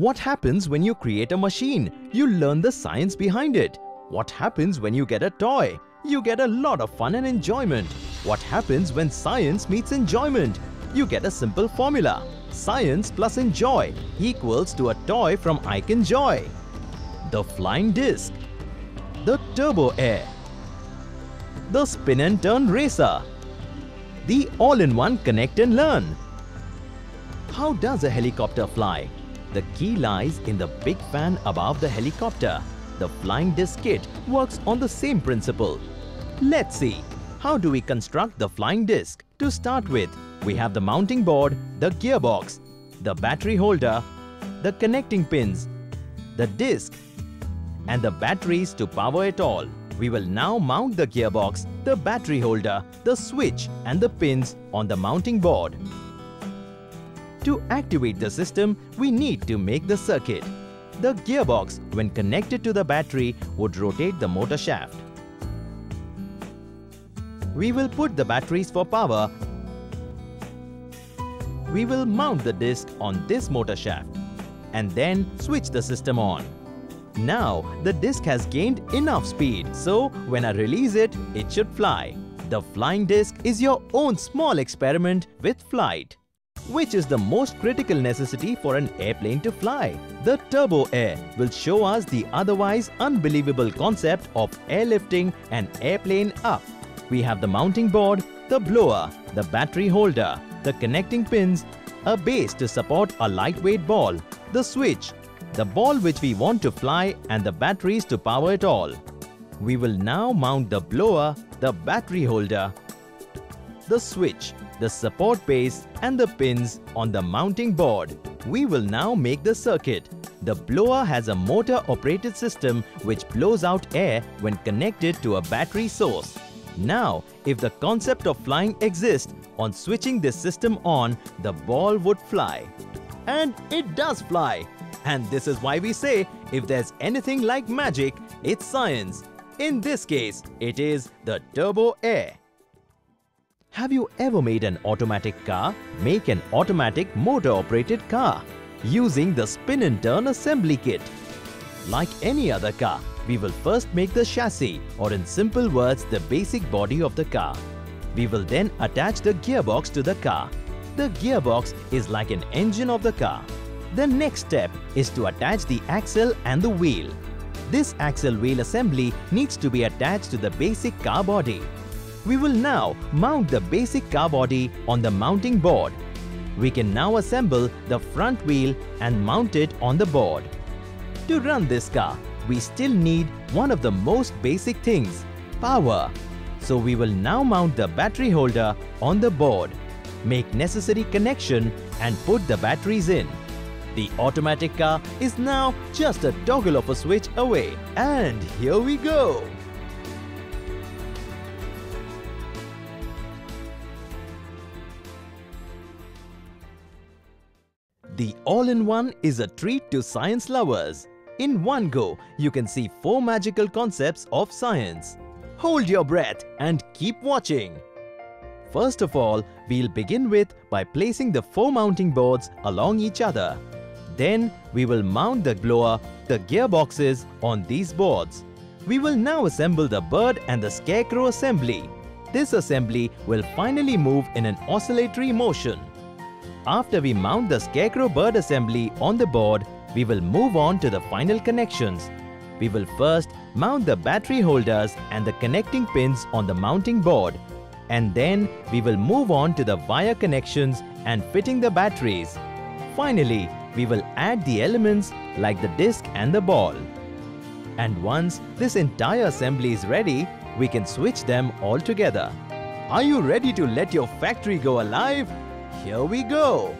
What happens when you create a machine? You learn the science behind it. What happens when you get a toy? You get a lot of fun and enjoyment. What happens when science meets enjoyment? You get a simple formula. Science plus enjoy equals to a toy from Iken Joy. The flying disc. The turbo air. The spin and turn racer. The all-in-one connect and learn. How does a helicopter fly? The key lies in the big fan above the helicopter. The flying disc kit works on the same principle. Let's see. How do we construct the flying disc? To start with, we have the mounting board, the gearbox, the battery holder, the connecting pins, the disc and the batteries to power it all. We will now mount the gearbox, the battery holder, the switch and the pins on the mounting board. To activate the system, we need to make the circuit. The gearbox, when connected to the battery, would rotate the motor shaft. We will put the batteries for power. We will mount the disc on this motor shaft and then switch the system on. Now, the disc has gained enough speed, so when I release it, it should fly. The flying disc is your own small experiment with flight. Which is the most critical necessity for an airplane to fly? The turbo air will show us the otherwise unbelievable concept of airlifting an airplane up. We have the mounting board, the blower, the battery holder, the connecting pins, a base to support a lightweight ball, the switch, the ball which we want to fly and the batteries to power it all. We will now mount the blower, the battery holder, the switch, the support base and the pins on the mounting board. We will now make the circuit. The blower has a motor operated system which blows out air when connected to a battery source. Now, if the concept of flying exists, on switching this system on, the ball would fly. And it does fly. And this is why we say, if there's anything like magic, it's science. In this case, it is the turbo air. Have you ever made an automatic car? Make an automatic motor-operated car using the spin and turn assembly kit. Like any other car, we will first make the chassis or in simple words the basic body of the car. We will then attach the gearbox to the car. The gearbox is like an engine of the car. The next step is to attach the axle and the wheel. This axle wheel assembly needs to be attached to the basic car body. We will now mount the basic car body on the mounting board. We can now assemble the front wheel and mount it on the board. To run this car, we still need one of the most basic things, power. So we will now mount the battery holder on the board, make necessary connection and put the batteries in. The automatic car is now just a toggle of a switch away. And here we go! The all-in-one is a treat to science lovers. In one go, you can see four magical concepts of science. Hold your breath and keep watching. First of all, we'll begin with by placing the four mounting boards along each other. Then, we will mount the blower, the gearboxes on these boards. We will now assemble the bird and the scarecrow assembly. This assembly will finally move in an oscillatory motion. After we mount the Scarecrow bird assembly on the board, we will move on to the final connections. We will first mount the battery holders and the connecting pins on the mounting board. And then we will move on to the wire connections and fitting the batteries. Finally, we will add the elements like the disc and the ball. And once this entire assembly is ready, we can switch them all together. Are you ready to let your factory go alive? Here we go!